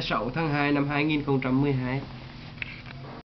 26 tháng 2 năm 2012